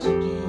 chicken.